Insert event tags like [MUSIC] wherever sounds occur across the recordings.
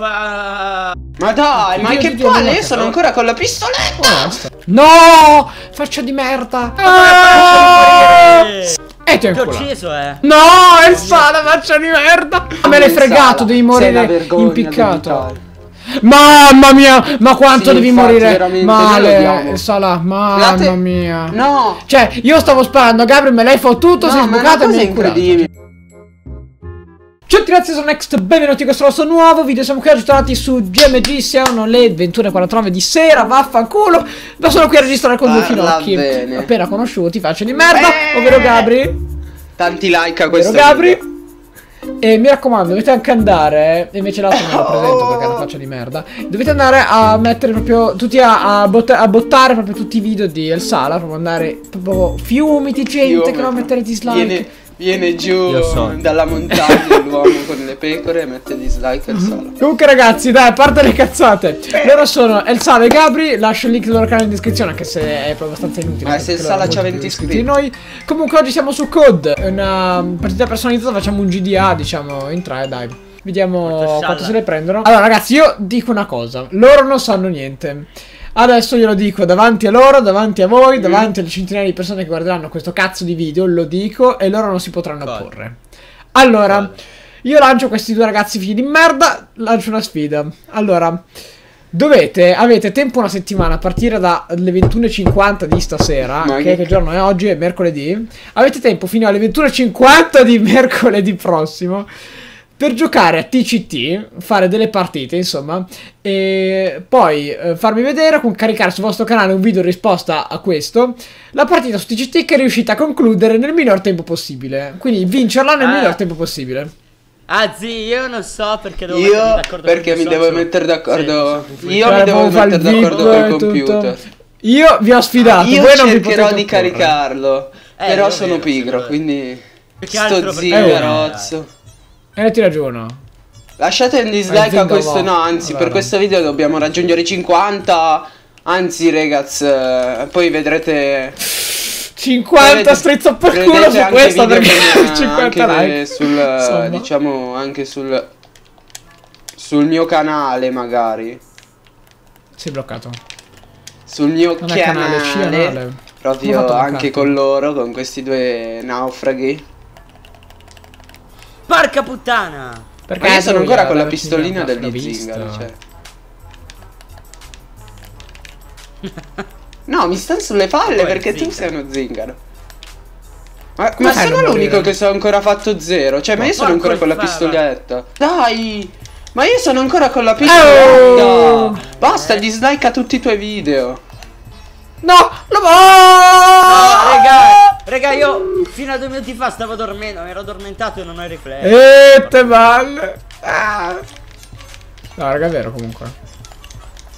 fa... Ma dai, ma che palle, io sono ancora con la pistoletta! Basta. No! Faccia di merda! Ah! E ti ho Ti ho ucciso, eh. No, è sala, faccia di merda! Me l'hai fregato, devi Sei morire impiccato. Mamma mia, ma quanto Sì, devi infatti, morire male. Sala, mamma mia. No! Cioè, io stavo sparando a Gabriel, me l'hai fottuto, sei No, una sbucato e mi hai incredibile. A tutti ragazzi, sono Next, benvenuti in questo nostro nuovo video, siamo qui oggi tornati su GMG, siamo le 21.49 di sera, vaffanculo, ma sono qui a registrare con due Parla finocchi, bene. appena conosciuti, faccia di merda, Eh. ovvero Gabri, Tanti like a ovvero questo Gabri, video. e mi raccomando, dovete anche andare, e invece l'altro non lo presento perché è una faccia di merda, dovete andare a mettere proprio, tutti a, a, botta- a bottare proprio tutti i video di El Sala, proprio andare, proprio fiumi di gente Io- che non mette dislike. Viene, viene giù so. dalla montagna l'uomo con le pecore e mette dislike al sala. Comunque ragazzi, dai, a parte le cazzate. Loro sono El Sala e Gabri, lascio il link del loro canale in descrizione, anche se è proprio abbastanza inutile. Ma se il Sala c'ha molti 20 più iscritti di noi. Comunque oggi siamo su COD, una partita personalizzata, facciamo un GDA, diciamo, in tre, dai. Vediamo Quanto se ne prendono. Allora ragazzi, io dico una cosa, loro non sanno niente. Adesso glielo dico davanti a loro, davanti a voi, Mm. davanti alle centinaia di persone che guarderanno questo cazzo di video, lo dico e loro non si potranno Cosa? opporre. Allora, Cosa? io lancio questi due ragazzi figli di merda, lancio una sfida. Allora, dovete, avete tempo una settimana a partire dalle 21.50 di stasera, Ma che- che giorno è oggi? È mercoledì. Avete tempo fino alle 21.50 di mercoledì prossimo per giocare a TCT, fare delle partite, insomma, e poi eh, farmi vedere, con caricare sul vostro canale un video in risposta a questo, la partita su TCT che riuscite a concludere nel minor tempo possibile. Quindi vincerla nel Ah. minor tempo possibile. Ah, zi, io non so perché devo mettermi Io d'accordo perché con il mi devo mettere d'accordo. Sì, Io mi devo mettere d'accordo col tutto. computer. Io vi ho sfidato, Io voi non vi cercherò di opporre. caricarlo. Eh, però sono vedo, pigro, quindi. Più che altro Sto perché- zingarozzo. E ne ti ragiono. Lasciate un Eh, dislike a questo. No, anzi, per Allora. questo video dobbiamo raggiungere i 50. Anzi, ragazzi, eh, poi vedrete. 50 vedete- strizzo per culo su video perché con, eh, 50 anche like. sul Insomma. diciamo anche sul sul mio canale magari Sei bloccato. sul mio Non canale, canale, proprio anche con loro con questi due naufraghi Porca puttana! Perché ma io sono ancora con la pistolina degli zingari cioè. [LAUGHS] no mi stanno sulle palle perché tu sei uno zingaro ma, ma sono l'unico che sono ancora fatto zero. Cioè ma io sono ancora con la pistoletta Dai! Ma io sono ancora con la pistoletta Oh! Basta dislike a tutti i tuoi video. No! Lo No, oh! raga, raga, io fino a due minuti fa stavo dormendo, mi ero addormentato e non ho i riflessi. E te balle. Ah. No, raga, è vero comunque.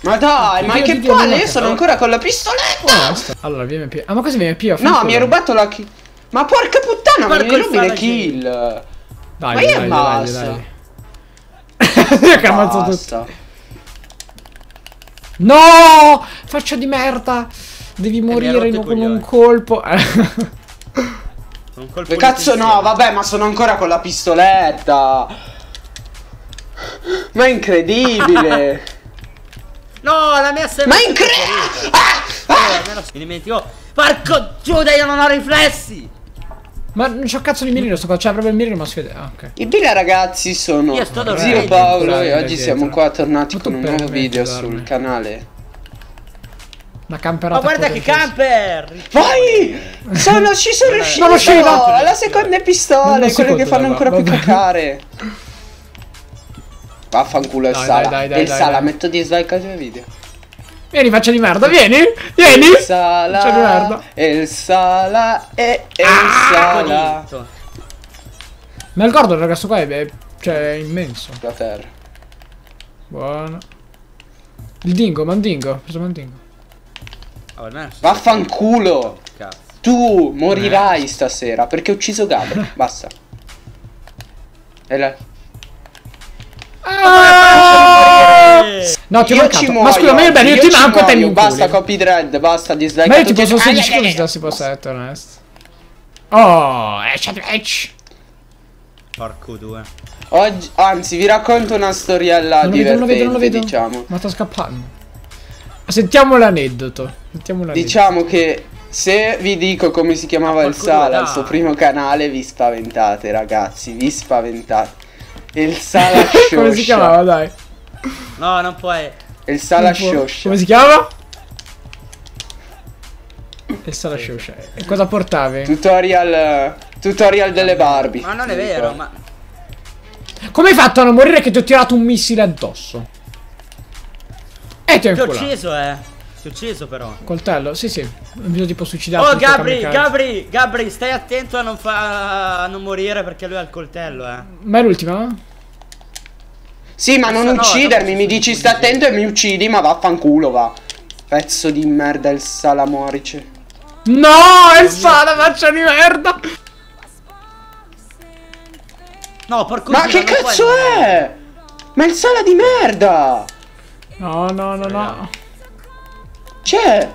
Ma dai ma Dio, che palle Io sono no. ancora con la pistoletta Basta. Allora, VMP. Ah, ma cosa VMP? Ho No mi hai rubato la kill Ma porca puttana Porco mi hai il rubi le kill Dai, Ma io dai, basta. dai, dai. [LAUGHS] dai. che ammazzo tutto. No! Faccia di merda. Devi ha morire con un colpo. [LAUGHS] Che cazzo no, vabbè, ma sono ancora con la pistoletta. Ma è incredibile. [LAUGHS] No, la mia sembra. ma è incredibile. Mi dimentico. Porco Giuda, io non ho riflessi! ma non c'ho cazzo di mirino, sto qua. C'è proprio il mirino, ma si vede. Ah, ok. I Bila ragazzi sono Io sto Zio. Paolo e oggi siamo qua tornati con un nuovo video sul canale. Una camperata. Ma guarda che camper! Vai! Sono, ci sono riuscito! Non usciva! Alla seconda pistola, quelle che fanno ancora più cacare. Vaffanculo il Sala. dai, dai, e il Sala, metto dislike ai tuoi video. Vieni, faccia di merda, vieni! Vieni! Il Faccia di Sala, merda. e il Sala, e il Ah! Sala. Bonito. Ma il gordo, il ragazzo qua è, cioè, è immenso. La terra. Buono. Il dingo, mandingo. Preso mandingo. Oh, si- Vaffanculo! Cazzo. Tu Eh. morirai stasera perché ho ucciso Gabri. [LAUGHS] Basta. E la... Ah! No, ti ho Io mancato. Ma scusa, ma io bene, io, ti ci manco e te mi. Basta copy dread, basta dislike. Ma io ti posso Ah, 16 ah, ah, così ah, se posso essere onesto. Oh, Edge. Porco due. Oggi, anzi, vi racconto una storiella Non lo vedo, non lo divertente, vedo, non lo vedo. diciamo. Ma sta scappando. Sentiamo l'aneddoto. Sentiamo l'aneddoto. Diciamo che se vi dico come si chiamava il Sala al suo primo canale, vi spaventate, ragazzi, vi spaventate. Il Sala [LAUGHS] Come si Shosha. chiamava, dai? No, non puoi. Il Sala. Shosha. Come si chiama? E Sala Shosha. E cosa portavi? Tutorial tutorial delle Barbie. Ma non è vero, ma. Come hai fatto a non morire che ti ho tirato un missile addosso? E ti ho Ti ho inculato. ucciso, eh. Ti ho ucciso, però. Coltello? Sì, sì. Bisogna tipo suicidarti. Oh, Gabri. Gabri, Gabri, stai attento a non, fa... a non morire perché lui ha il coltello, eh. Ma è l'ultima? Sì, ma non No, uccidermi, mi dici sta attento e mi uccidi, ma vaffanculo va. Pezzo di merda il Salamorice. No, è Sala, faccia di merda. No, porco Ma che non cazzo è? Ma il Sala di merda! No, no, no, no. C'è!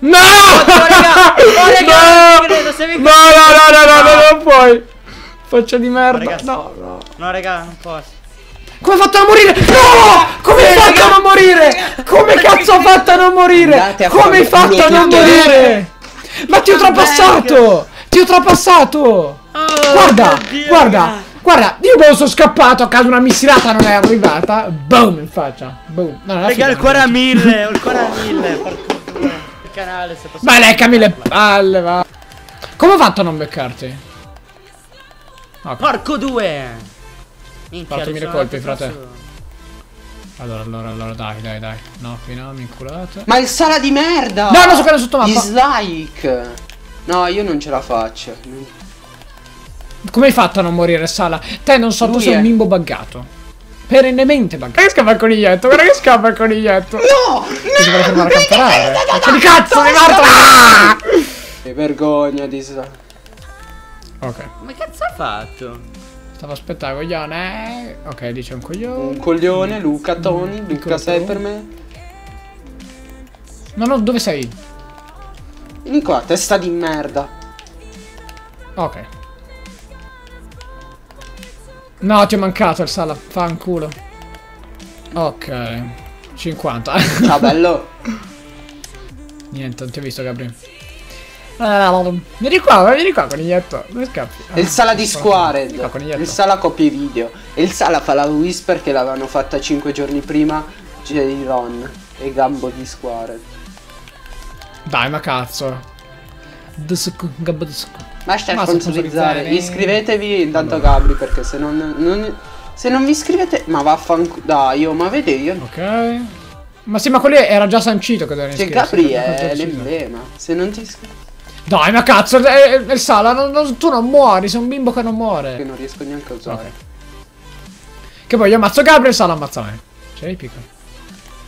No! no, [LAUGHS] no, no, no, no, no, No. non puoi. Faccia di merda. No, no. No, raga, non posso. Come hai fatto a non morire? No! Come hai fatto a non morire? Come cazzo hai fatto a non morire? Come hai fatto a non morire? Ma ti ho trapassato! Ti ho trapassato! Guarda, Oh, guarda, raga. Guarda, io me lo sono scappato a caso una missilata non è arrivata. Boom in faccia. Boom. No, Raga, il cuore a mille, ho il cuore a mille. Porco. Il canale se posso. Ma leccami le palle, va. Come ho fatto a non beccarti? Ok. Porco due! Minchia, Fatemi li le sono colpi, frate. su. Allora, allora, allora, dai, dai, dai. No, qui no, mi inculate. Ma il Sala di merda! No, non so quello sotto mappa. Dislike! No, io non ce la faccio. Come hai fatto a non morire, Sala? Te non so, tu Lui sei è- un bimbo buggato. Perennemente buggato. Guarda che scappa il coniglietto, guarda che scappa il coniglietto. No! Ti dovrei fermare a camperare. Faccia di cazzo, di merda! Ah! Che vergogna, dislike. Ok. Come cazzo ha fatto? Stavo aspettando, coglione. eh. Ok, dice un coglione. Un coglione, Luca, Tony, Luca piccolo sei per me? No, no, dove sei? Vieni qua, testa di merda. Ok. No, ti ho mancato il Sala. Fanculo. Ok. 50. Ciao bello. [LAUGHS] Niente, non ti ho visto, Gabri. Eh, Vieni qua, vieni qua, coniglietto. Dove scappi? E il Sala di qua, Squared. coniglietto. Il Sala copia i video. E il Sala fa la whisper che l'avevano fatta 5 giorni prima. J-Ron e Gambo di Squared. Dai, ma cazzo. Dusku, gabba dusku. Basta Ma sponsorizzare. Iscrivetevi intanto Allora. Gabri perché se non, non- Se non vi iscrivete. Ma vaffanculo. Dai, oh, ma vede io. Ok. Ma sì, ma quello era già sancito che doveva Cioè, iscriversi. Gabri non è l'emblema. Se non ti iscrivi. Dai, ma cazzo, è, è il Sala, non- non- tu non muori, sei un bimbo che non Che muore. non riesco neanche a usare. Ok. Che poi io ammazzo Gabri e il Sala ammazza me. C'è piccolo.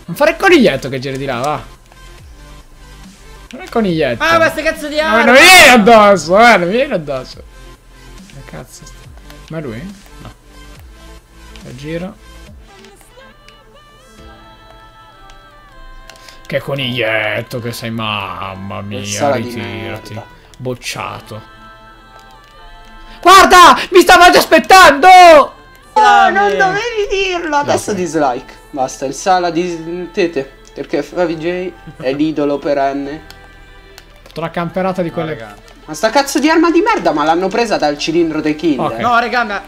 Non fare il coniglietto che giri di là, va. Non è coniglietto. Ah, ma sta cazzo di No, arma! non mi vieni addosso, eh, non mi vieni addosso. Che cazzo sta? Ma è lui? No. Fa giro. Che coniglietto che sei, mamma mia, ritirati. Bocciato. Guarda, mi stava già aspettando! Oh, non dovevi dirlo. Adesso dislike. Basta, il Sala di Tete. Perché FaviJ è l'idolo perenne. Fatto una camperata di No, quelle... raga. Ma sta cazzo di arma di merda, ma l'hanno presa dal cilindro dei Kinder. Ok. No, raga, ma...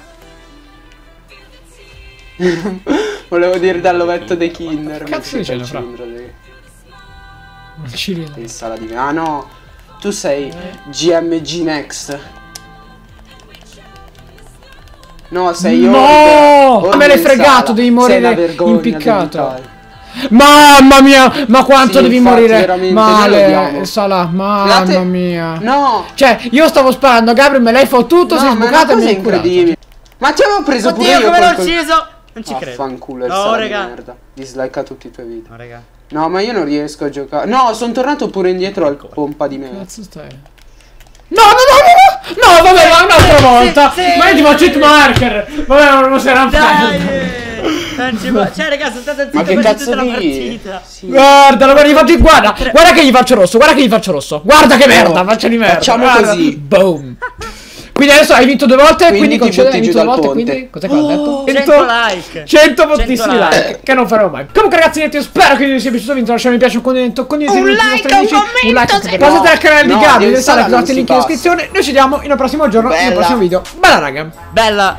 [LAUGHS] Volevo dire dall'ovetto dei Kinder. Che ma cazzo dal dicendo, cilindro dei... Un cilindro. Il Sala di Ah no, tu sei GMG Next. No, sei No! Orbe. Ma me l'hai in fregato, sala. devi morire Sei una vergogna impiccato. Mamma mia, ma quanto Sì, devi infatti, morire lo male, odiamo. Sala, mamma Guardate- mia. No, Cioè, io stavo sparando, Gabri me l'hai fottuto, no, sei sbucato e mi hai incredibile. Ma ti avevo preso pure Oddio, io come l'ho ucciso! Non ci credo. Vaffanculo, il No, Sala di raga. merda. Dislike a tutti i tuoi video. No, raga. No, ma io non riesco a giocare. No, sono tornato pure indietro al pompa di merda. Cazzo stai? No, no, no, no, no, no, vabbè, ma un'altra volta. sì. Ma io ti faccio hit marker. Vabbè, non sarà Dai! Non ci può- [LAUGHS] Cioè, raga, sono stato zitto Ma che cazzo la di... partita. Sì. Guardalo, guarda, gli faccio, guarda, guarda che gli faccio rosso, guarda che gli faccio rosso. Guarda che merda, Oh, faccia di merda. facciamo guarda. così. Boom. Quindi adesso hai vinto due volte, quindi, Quindi ti concede, hai butti vinto giù due dal volte, ponte. quindi cos'è che ho detto? 100 like 100 moltissimi 100 like. che non faremo mai. Comunque ragazzi, io spero che vi sia piaciuto, vi lasciate mi piace, un commento, condividete Un like, un commento, un like, se passate no. al canale di No, Gabi, di Sala non trovate il link in descrizione. Noi ci vediamo in un prossimo giorno, in un Bella. prossimo video. Bella raga. Bella